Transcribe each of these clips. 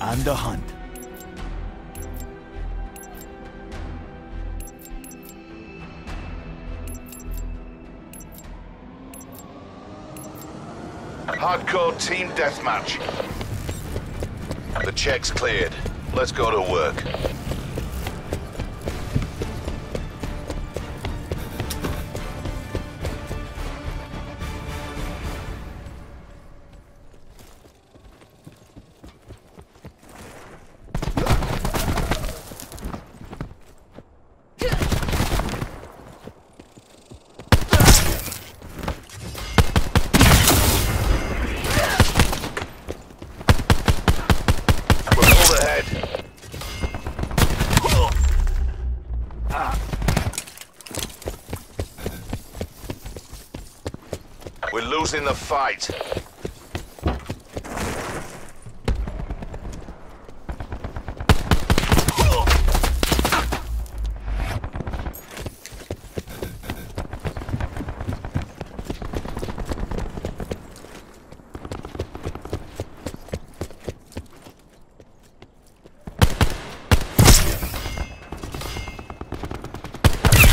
on the hunt. Hardcore team deathmatch. The check's cleared. Let's go to work. We're losing the fight.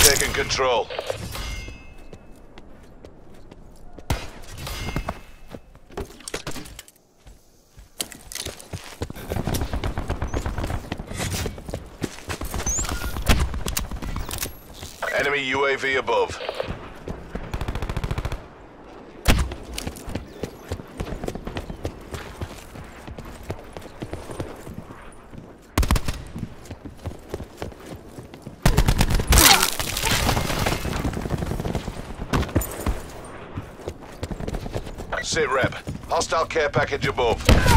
Taking control. Enemy UAV above. Sit rep. Hostile care package above.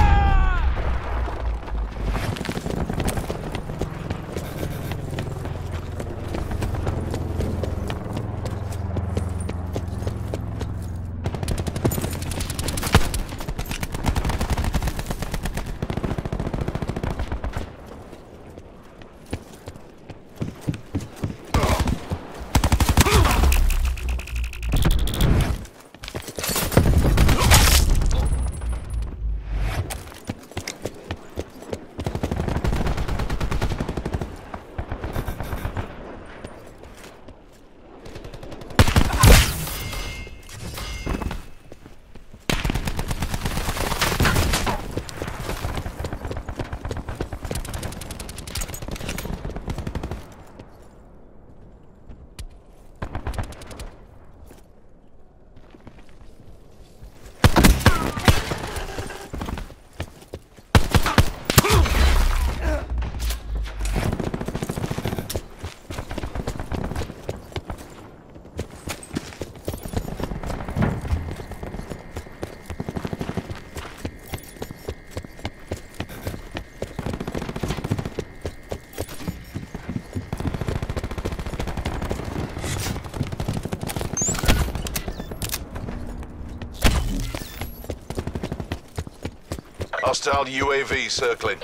Hostile UAV circling.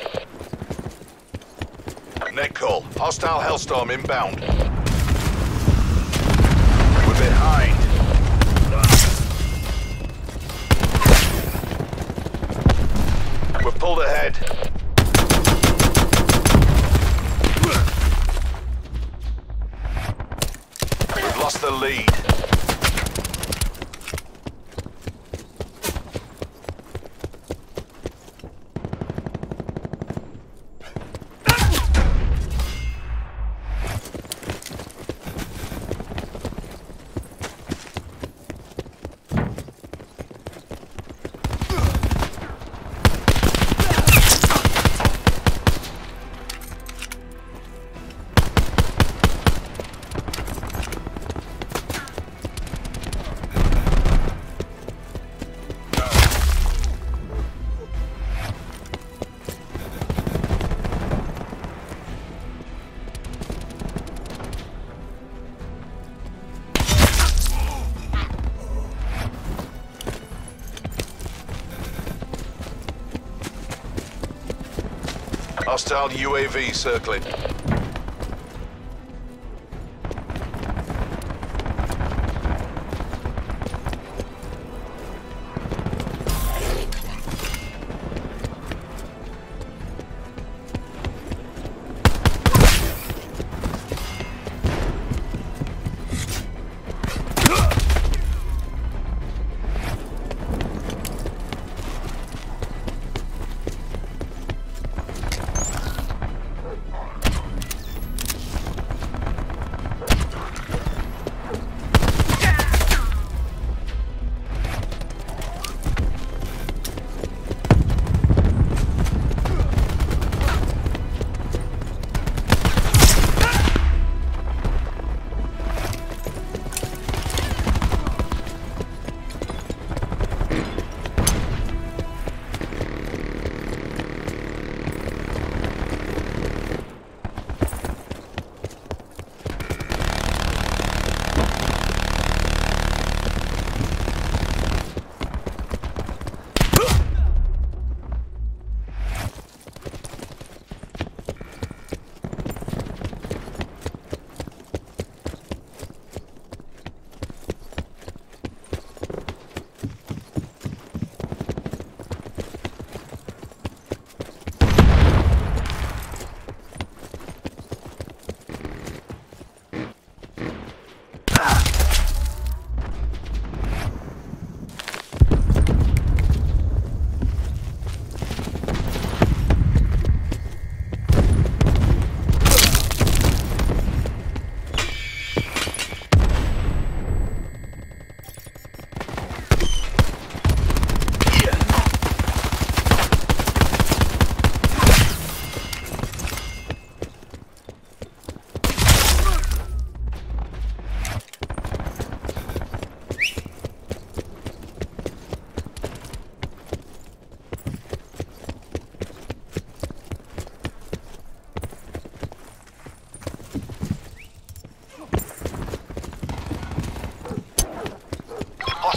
Net call. Hostile Hellstorm inbound. We're behind. We're pulled ahead. Hostile UAV circling.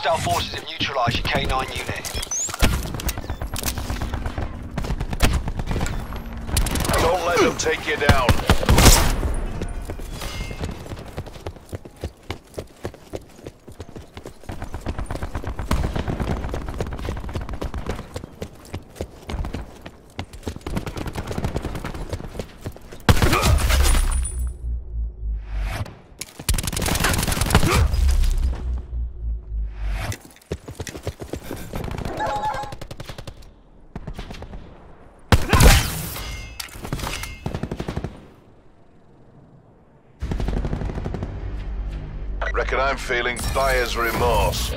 Hostile forces have neutralized your K9 unit. Don't let them take you down. Reckon I'm feeling buyer's remorse.